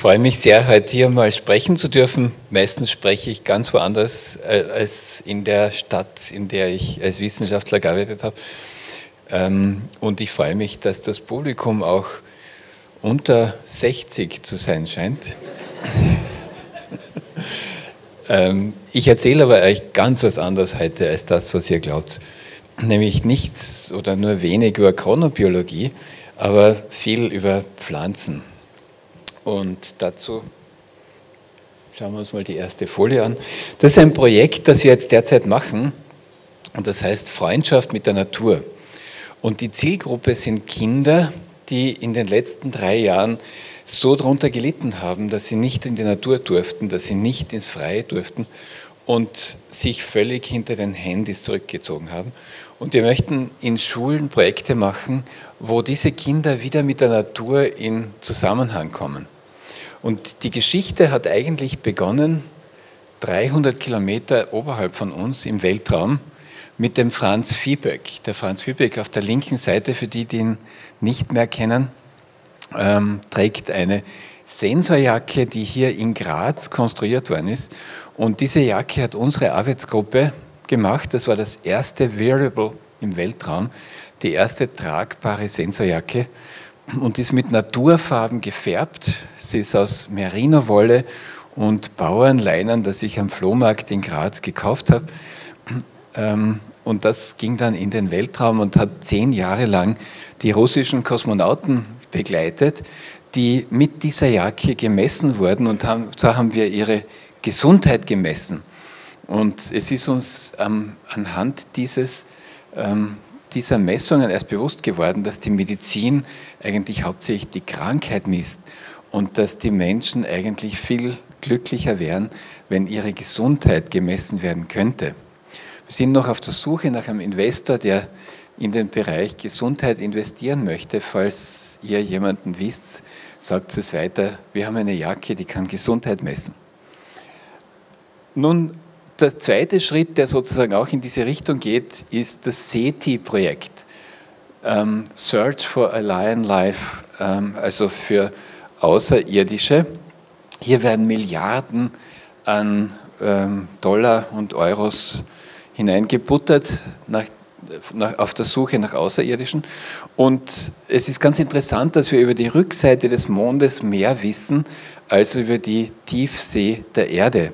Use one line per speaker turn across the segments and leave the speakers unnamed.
freue mich sehr, heute hier mal sprechen zu dürfen. Meistens spreche ich ganz woanders äh, als in der Stadt, in der ich als Wissenschaftler gearbeitet habe. Ähm, und ich freue mich, dass das Publikum auch unter 60 zu sein scheint. Ähm, ich erzähle aber euch ganz was anderes heute als das, was ihr glaubt. Nämlich nichts oder nur wenig über Chronobiologie, aber viel über Pflanzen. Und dazu schauen wir uns mal die erste Folie an. Das ist ein Projekt, das wir jetzt derzeit machen und das heißt Freundschaft mit der Natur. Und die Zielgruppe sind Kinder, die in den letzten drei Jahren so darunter gelitten haben, dass sie nicht in die Natur durften, dass sie nicht ins Freie durften und sich völlig hinter den Handys zurückgezogen haben. Und wir möchten in Schulen Projekte machen, wo diese Kinder wieder mit der Natur in Zusammenhang kommen. Und die Geschichte hat eigentlich begonnen 300 Kilometer oberhalb von uns im Weltraum mit dem Franz Viehböck. Der Franz Viehböck auf der linken Seite, für die, die ihn nicht mehr kennen, ähm, trägt eine Sensorjacke, die hier in Graz konstruiert worden ist. Und diese Jacke hat unsere Arbeitsgruppe gemacht. Das war das erste Wearable im Weltraum, die erste tragbare Sensorjacke und ist mit Naturfarben gefärbt. Sie ist aus Merino-Wolle und Bauernleinen, das ich am Flohmarkt in Graz gekauft habe. Ähm, und das ging dann in den Weltraum und hat zehn Jahre lang die russischen Kosmonauten begleitet, die mit dieser Jacke gemessen wurden und haben, so haben wir ihre Gesundheit gemessen. Und es ist uns ähm, anhand dieses ähm, dieser Messungen erst bewusst geworden, dass die Medizin eigentlich hauptsächlich die Krankheit misst und dass die Menschen eigentlich viel glücklicher wären, wenn ihre Gesundheit gemessen werden könnte. Wir sind noch auf der Suche nach einem Investor, der in den Bereich Gesundheit investieren möchte. Falls ihr jemanden wisst, sagt es weiter. Wir haben eine Jacke, die kann Gesundheit messen. Nun der zweite Schritt, der sozusagen auch in diese Richtung geht, ist das SETI-Projekt. Ähm, Search for a Lion Life, ähm, also für Außerirdische. Hier werden Milliarden an ähm, Dollar und Euros hineingebuttert nach, nach, auf der Suche nach Außerirdischen. Und es ist ganz interessant, dass wir über die Rückseite des Mondes mehr wissen als über die Tiefsee der Erde.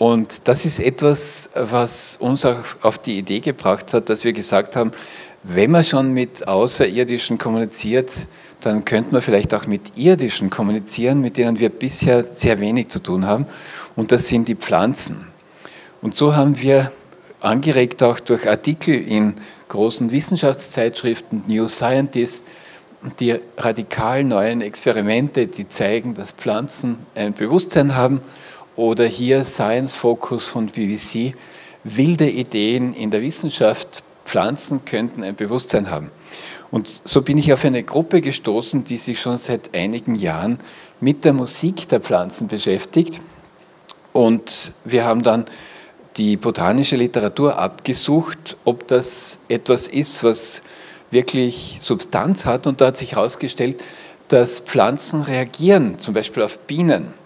Und das ist etwas, was uns auch auf die Idee gebracht hat, dass wir gesagt haben, wenn man schon mit Außerirdischen kommuniziert, dann könnte man vielleicht auch mit Irdischen kommunizieren, mit denen wir bisher sehr wenig zu tun haben. Und das sind die Pflanzen. Und so haben wir angeregt auch durch Artikel in großen Wissenschaftszeitschriften, New Scientist, die radikal neuen Experimente, die zeigen, dass Pflanzen ein Bewusstsein haben oder hier Science Focus von BBC, wilde Ideen in der Wissenschaft, Pflanzen könnten ein Bewusstsein haben. Und so bin ich auf eine Gruppe gestoßen, die sich schon seit einigen Jahren mit der Musik der Pflanzen beschäftigt. Und wir haben dann die botanische Literatur abgesucht, ob das etwas ist, was wirklich Substanz hat. Und da hat sich herausgestellt, dass Pflanzen reagieren, zum Beispiel auf Bienen.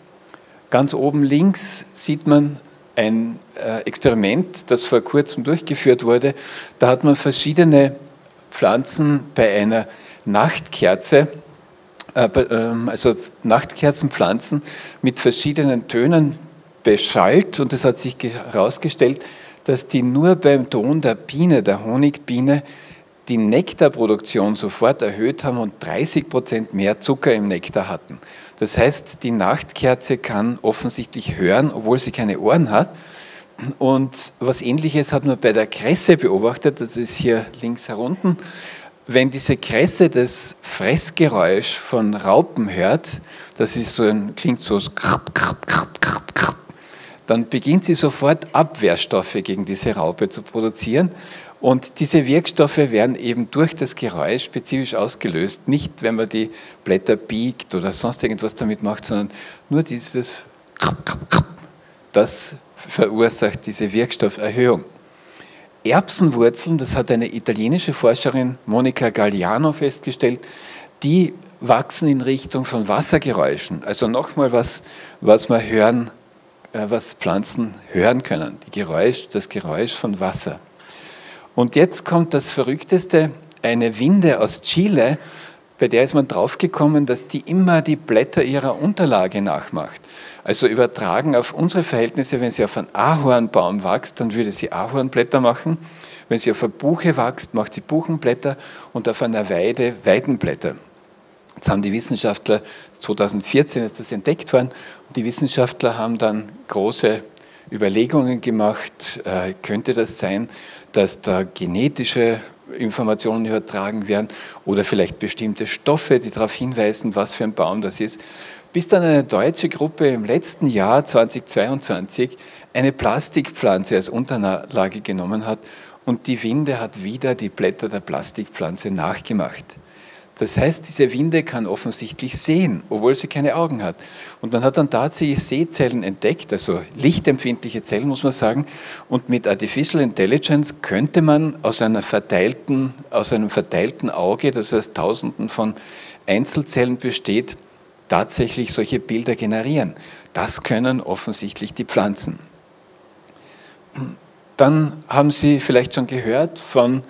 Ganz oben links sieht man ein äh, Experiment, das vor kurzem durchgeführt wurde. Da hat man verschiedene Pflanzen bei einer Nachtkerze, äh, ähm, also Nachtkerzenpflanzen mit verschiedenen Tönen beschallt und es hat sich herausgestellt, dass die nur beim Ton der Biene, der Honigbiene, die Nektarproduktion sofort erhöht haben und 30 Prozent mehr Zucker im Nektar hatten. Das heißt, die Nachtkerze kann offensichtlich hören, obwohl sie keine Ohren hat. Und was ähnliches hat man bei der Kresse beobachtet, das ist hier links herunten. Wenn diese Kresse das Fressgeräusch von Raupen hört, das ist so ein, klingt so dann beginnt sie sofort Abwehrstoffe gegen diese Raupe zu produzieren und diese Wirkstoffe werden eben durch das Geräusch spezifisch ausgelöst. Nicht, wenn man die Blätter biegt oder sonst irgendwas damit macht, sondern nur dieses das verursacht diese Wirkstofferhöhung. Erbsenwurzeln, das hat eine italienische Forscherin Monica Galliano festgestellt, die wachsen in Richtung von Wassergeräuschen. Also nochmal was, was wir hören, äh, was Pflanzen hören können. Die Geräusch, das Geräusch von Wasser. Und jetzt kommt das Verrückteste, eine Winde aus Chile, bei der ist man draufgekommen, dass die immer die Blätter ihrer Unterlage nachmacht. Also übertragen auf unsere Verhältnisse, wenn sie auf einen Ahornbaum wächst, dann würde sie Ahornblätter machen. Wenn sie auf eine Buche wächst, macht sie Buchenblätter und auf einer Weide Weidenblätter. Jetzt haben die Wissenschaftler, 2014 ist das entdeckt worden, und die Wissenschaftler haben dann große Überlegungen gemacht, äh, könnte das sein, dass da genetische Informationen übertragen werden oder vielleicht bestimmte Stoffe, die darauf hinweisen, was für ein Baum das ist. Bis dann eine deutsche Gruppe im letzten Jahr 2022 eine Plastikpflanze als Unterlage genommen hat und die Winde hat wieder die Blätter der Plastikpflanze nachgemacht. Das heißt, diese Winde kann offensichtlich sehen, obwohl sie keine Augen hat. Und man hat dann tatsächlich Sehzellen entdeckt, also lichtempfindliche Zellen, muss man sagen. Und mit Artificial Intelligence könnte man aus, einer verteilten, aus einem verteilten Auge, das aus Tausenden von Einzelzellen besteht, tatsächlich solche Bilder generieren. Das können offensichtlich die Pflanzen. Dann haben Sie vielleicht schon gehört von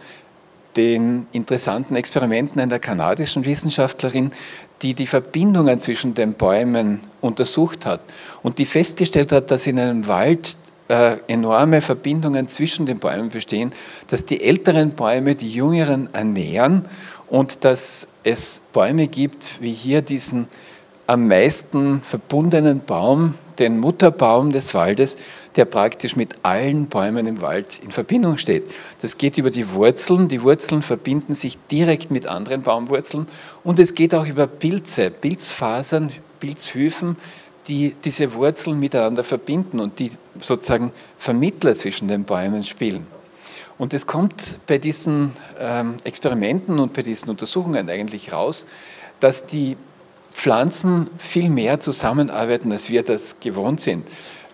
den interessanten Experimenten einer kanadischen Wissenschaftlerin, die die Verbindungen zwischen den Bäumen untersucht hat und die festgestellt hat, dass in einem Wald äh, enorme Verbindungen zwischen den Bäumen bestehen, dass die älteren Bäume die jüngeren ernähren und dass es Bäume gibt, wie hier diesen am meisten verbundenen Baum, den Mutterbaum des Waldes, der praktisch mit allen Bäumen im Wald in Verbindung steht. Das geht über die Wurzeln. Die Wurzeln verbinden sich direkt mit anderen Baumwurzeln und es geht auch über Pilze, Pilzfasern, Pilzhüfen, die diese Wurzeln miteinander verbinden und die sozusagen Vermittler zwischen den Bäumen spielen. Und es kommt bei diesen ähm, Experimenten und bei diesen Untersuchungen eigentlich raus, dass die Pflanzen viel mehr zusammenarbeiten, als wir das gewohnt sind.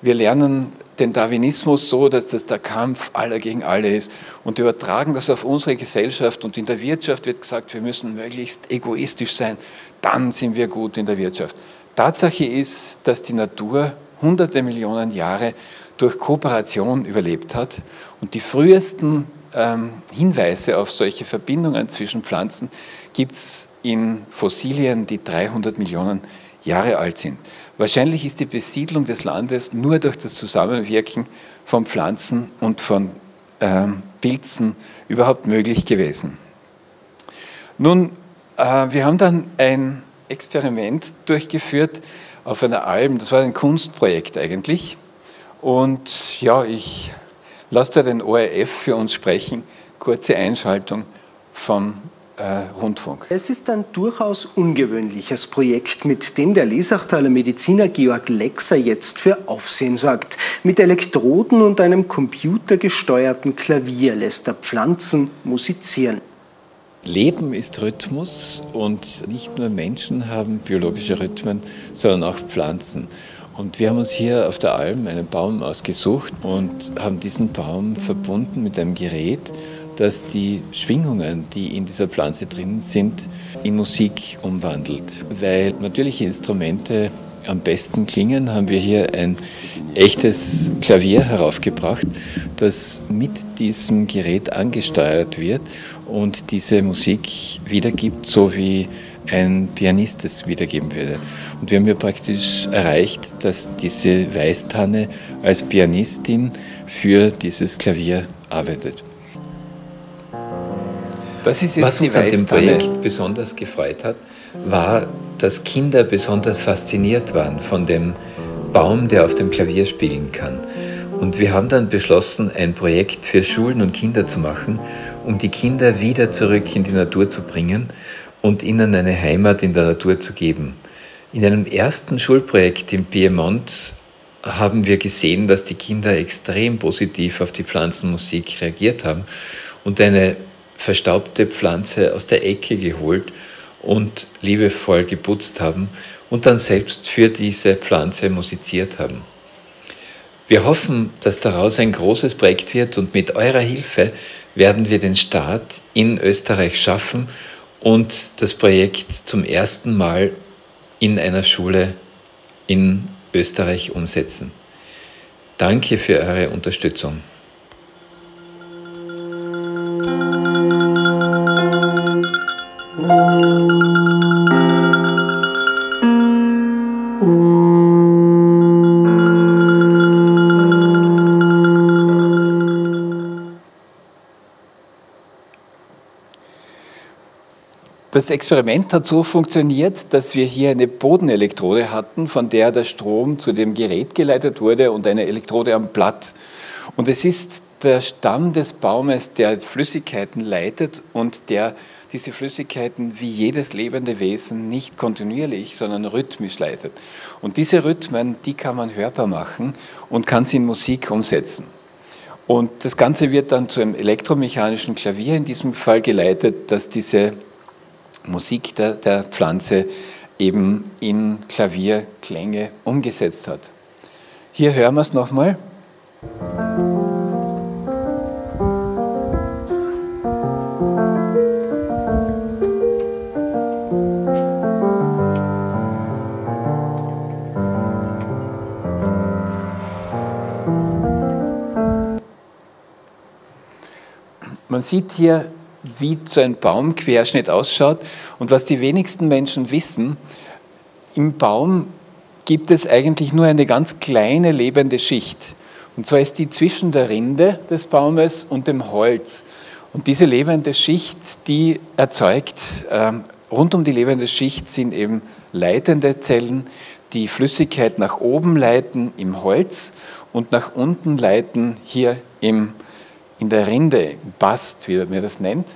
Wir lernen den Darwinismus so, dass das der Kampf aller gegen alle ist und übertragen das auf unsere Gesellschaft und in der Wirtschaft wird gesagt, wir müssen möglichst egoistisch sein, dann sind wir gut in der Wirtschaft. Tatsache ist, dass die Natur hunderte Millionen Jahre durch Kooperation überlebt hat und die frühesten ähm, Hinweise auf solche Verbindungen zwischen Pflanzen gibt es in Fossilien, die 300 Millionen Jahre alt sind. Wahrscheinlich ist die Besiedlung des Landes nur durch das Zusammenwirken von Pflanzen und von ähm, Pilzen überhaupt möglich gewesen. Nun, äh, wir haben dann ein Experiment durchgeführt auf einer Alm. Das war ein Kunstprojekt eigentlich. Und ja, ich lasse da den ORF für uns sprechen. Kurze Einschaltung äh, Rundfunk.
Es ist ein durchaus ungewöhnliches Projekt, mit dem der Lesachtaler Mediziner Georg Lexer jetzt für Aufsehen sorgt. Mit Elektroden und einem computergesteuerten Klavier lässt er Pflanzen musizieren.
Leben ist Rhythmus und nicht nur Menschen haben biologische Rhythmen, sondern auch Pflanzen. Und wir haben uns hier auf der Alm einen Baum ausgesucht und haben diesen Baum verbunden mit einem Gerät, das die Schwingungen, die in dieser Pflanze drin sind, in Musik umwandelt. Weil natürliche Instrumente am besten klingen, haben wir hier ein echtes Klavier heraufgebracht, das mit diesem Gerät angesteuert wird und diese Musik wiedergibt, so wie ein Pianist es wiedergeben würde. Und wir haben hier praktisch erreicht, dass diese Weißtanne als Pianistin für dieses Klavier arbeitet.
Das ist jetzt Was uns an dem Projekt besonders gefreut hat, war, dass Kinder besonders fasziniert waren von dem Baum, der auf dem Klavier spielen kann. Und wir haben dann beschlossen, ein Projekt für Schulen und Kinder zu machen, um die Kinder wieder zurück in die Natur zu bringen und ihnen eine Heimat in der Natur zu geben. In einem ersten Schulprojekt im Piemont haben wir gesehen, dass die Kinder extrem positiv auf die Pflanzenmusik reagiert haben und eine verstaubte Pflanze aus der Ecke geholt und liebevoll geputzt haben und dann selbst für diese Pflanze musiziert haben. Wir hoffen, dass daraus ein großes Projekt wird und mit eurer Hilfe werden wir den Start in Österreich schaffen und das Projekt zum ersten Mal in einer Schule in Österreich umsetzen. Danke für eure Unterstützung.
Das Experiment hat so funktioniert, dass wir hier eine Bodenelektrode hatten, von der der Strom zu dem Gerät geleitet wurde und eine Elektrode am Blatt. Und es ist der Stamm des Baumes, der Flüssigkeiten leitet und der diese Flüssigkeiten wie jedes lebende Wesen nicht kontinuierlich, sondern rhythmisch leitet. Und diese Rhythmen, die kann man hörbar machen und kann sie in Musik umsetzen. Und das Ganze wird dann zu einem elektromechanischen Klavier in diesem Fall geleitet, das diese Musik der, der Pflanze eben in Klavierklänge umgesetzt hat. Hier hören wir es nochmal. Man sieht hier wie so ein Baumquerschnitt ausschaut. Und was die wenigsten Menschen wissen, im Baum gibt es eigentlich nur eine ganz kleine lebende Schicht. Und zwar ist die zwischen der Rinde des Baumes und dem Holz. Und diese lebende Schicht, die erzeugt, ähm, rund um die lebende Schicht sind eben leitende Zellen, die Flüssigkeit nach oben leiten im Holz und nach unten leiten hier im in der Rinde, Bast, wie man das nennt.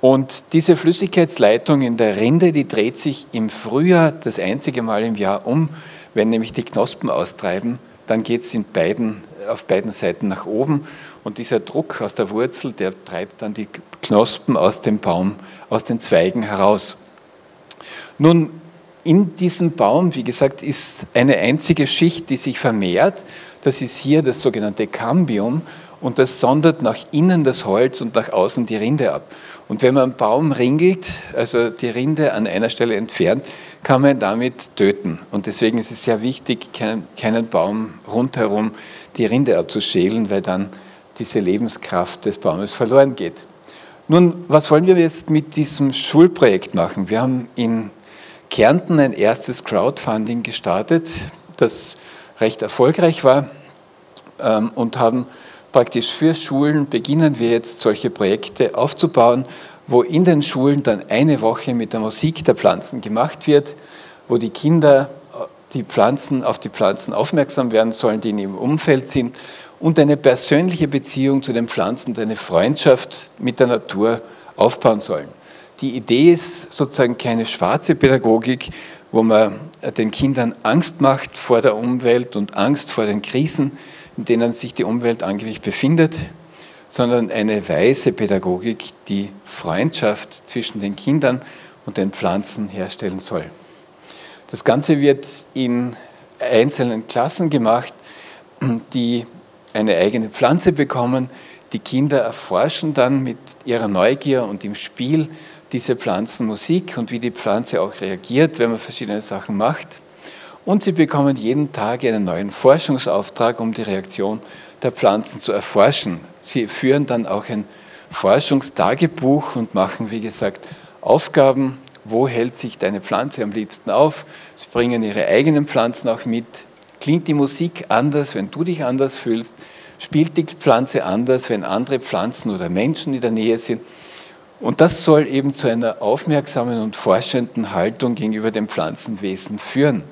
Und diese Flüssigkeitsleitung in der Rinde, die dreht sich im Frühjahr das einzige Mal im Jahr um. Wenn nämlich die Knospen austreiben, dann geht es beiden, auf beiden Seiten nach oben. Und dieser Druck aus der Wurzel, der treibt dann die Knospen aus dem Baum, aus den Zweigen heraus. Nun, in diesem Baum, wie gesagt, ist eine einzige Schicht, die sich vermehrt. Das ist hier das sogenannte Cambium und das sondert nach innen das Holz und nach außen die Rinde ab. Und wenn man einen Baum ringelt, also die Rinde an einer Stelle entfernt, kann man ihn damit töten. Und deswegen ist es sehr wichtig, keinen, keinen Baum rundherum die Rinde abzuschälen, weil dann diese Lebenskraft des Baumes verloren geht. Nun, was wollen wir jetzt mit diesem Schulprojekt machen? Wir haben in Kärnten ein erstes Crowdfunding gestartet, das recht erfolgreich war ähm, und haben praktisch für Schulen beginnen wir jetzt solche Projekte aufzubauen, wo in den Schulen dann eine Woche mit der Musik der Pflanzen gemacht wird, wo die Kinder äh, die Pflanzen auf die Pflanzen aufmerksam werden sollen, die in ihrem Umfeld sind und eine persönliche Beziehung zu den Pflanzen und eine Freundschaft mit der Natur aufbauen sollen. Die Idee ist sozusagen keine schwarze Pädagogik, wo man den Kindern Angst macht vor der Umwelt und Angst vor den Krisen, in denen sich die Umwelt angeblich befindet, sondern eine weise Pädagogik, die Freundschaft zwischen den Kindern und den Pflanzen herstellen soll. Das Ganze wird in einzelnen Klassen gemacht, die eine eigene Pflanze bekommen. Die Kinder erforschen dann mit ihrer Neugier und im Spiel diese Pflanzenmusik und wie die Pflanze auch reagiert, wenn man verschiedene Sachen macht. Und sie bekommen jeden Tag einen neuen Forschungsauftrag, um die Reaktion der Pflanzen zu erforschen. Sie führen dann auch ein Forschungstagebuch und machen, wie gesagt, Aufgaben. Wo hält sich deine Pflanze am liebsten auf? Sie bringen ihre eigenen Pflanzen auch mit. Klingt die Musik anders, wenn du dich anders fühlst? Spielt die Pflanze anders, wenn andere Pflanzen oder Menschen in der Nähe sind? Und das soll eben zu einer aufmerksamen und forschenden Haltung gegenüber dem Pflanzenwesen führen.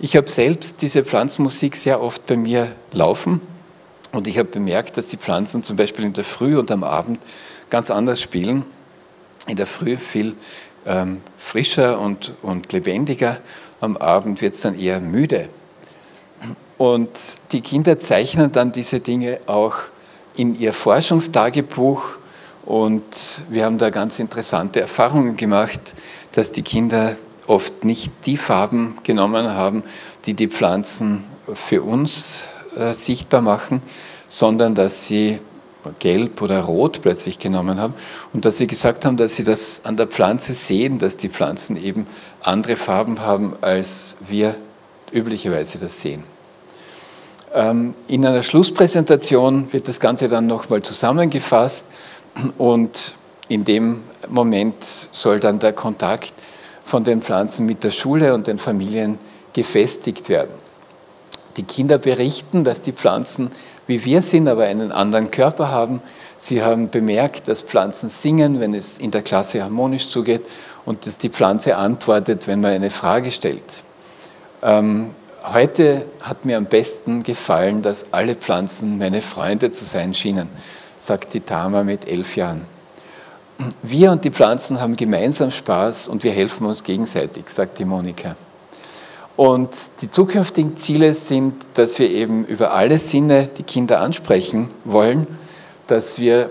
Ich habe selbst diese Pflanzenmusik sehr oft bei mir laufen und ich habe bemerkt, dass die Pflanzen zum Beispiel in der Früh und am Abend ganz anders spielen. In der Früh viel ähm, frischer und, und lebendiger, am Abend wird es dann eher müde. Und die Kinder zeichnen dann diese Dinge auch in ihr Forschungstagebuch und wir haben da ganz interessante Erfahrungen gemacht, dass die Kinder oft nicht die Farben genommen haben, die die Pflanzen für uns äh, sichtbar machen, sondern dass sie gelb oder rot plötzlich genommen haben und dass sie gesagt haben, dass sie das an der Pflanze sehen, dass die Pflanzen eben andere Farben haben, als wir üblicherweise das sehen. Ähm, in einer Schlusspräsentation wird das Ganze dann nochmal zusammengefasst und in dem Moment soll dann der Kontakt von den Pflanzen mit der Schule und den Familien gefestigt werden. Die Kinder berichten, dass die Pflanzen wie wir sind, aber einen anderen Körper haben. Sie haben bemerkt, dass Pflanzen singen, wenn es in der Klasse harmonisch zugeht und dass die Pflanze antwortet, wenn man eine Frage stellt. Ähm, heute hat mir am besten gefallen, dass alle Pflanzen meine Freunde zu sein schienen, sagt die Tama mit elf Jahren. Wir und die Pflanzen haben gemeinsam Spaß und wir helfen uns gegenseitig, sagt die Monika. Und die zukünftigen Ziele sind, dass wir eben über alle Sinne die Kinder ansprechen wollen, dass wir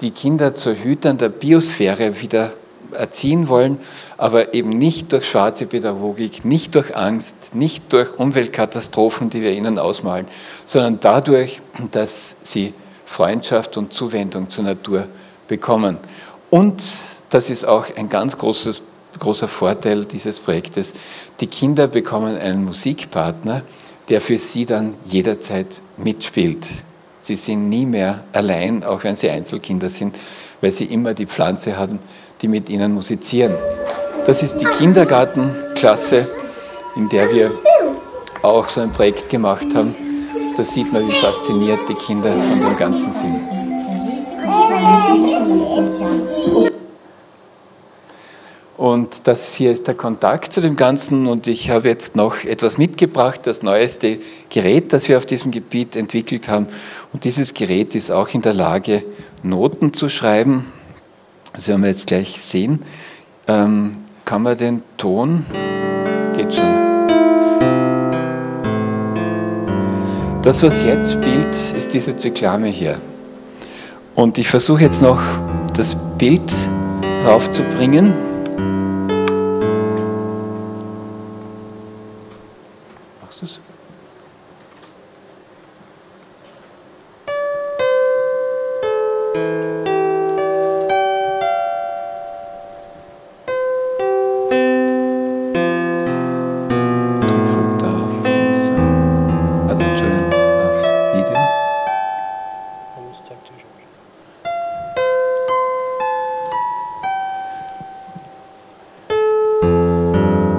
die Kinder zur Hütern der Biosphäre wieder erziehen wollen, aber eben nicht durch schwarze Pädagogik, nicht durch Angst, nicht durch Umweltkatastrophen, die wir ihnen ausmalen, sondern dadurch, dass sie Freundschaft und Zuwendung zur Natur bekommen. Und das ist auch ein ganz großes großer Vorteil dieses Projektes. Die Kinder bekommen einen Musikpartner, der für sie dann jederzeit mitspielt. Sie sind nie mehr allein, auch wenn sie Einzelkinder sind, weil sie immer die Pflanze haben, die mit ihnen musizieren. Das ist die Kindergartenklasse, in der wir auch so ein Projekt gemacht haben. Da sieht man, wie fasziniert die Kinder von dem Ganzen sind. Und das hier ist der Kontakt zu dem Ganzen und ich habe jetzt noch etwas mitgebracht, das neueste Gerät, das wir auf diesem Gebiet entwickelt haben. Und dieses Gerät ist auch in der Lage, Noten zu schreiben. Das werden wir jetzt gleich sehen. Ähm, kann man den Ton? Geht schon. Das, was jetzt spielt, ist diese Zyklame hier. Und ich versuche jetzt noch das Bild raufzubringen.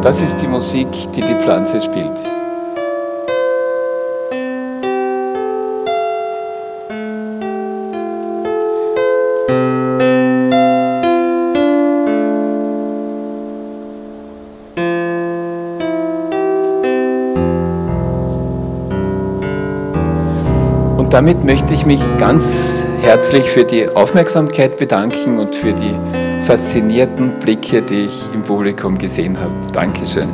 Das ist die Musik, die die Pflanze spielt. Und damit möchte ich mich ganz herzlich für die Aufmerksamkeit bedanken und für die faszinierten Blicke, die ich im Publikum gesehen habe. Dankeschön.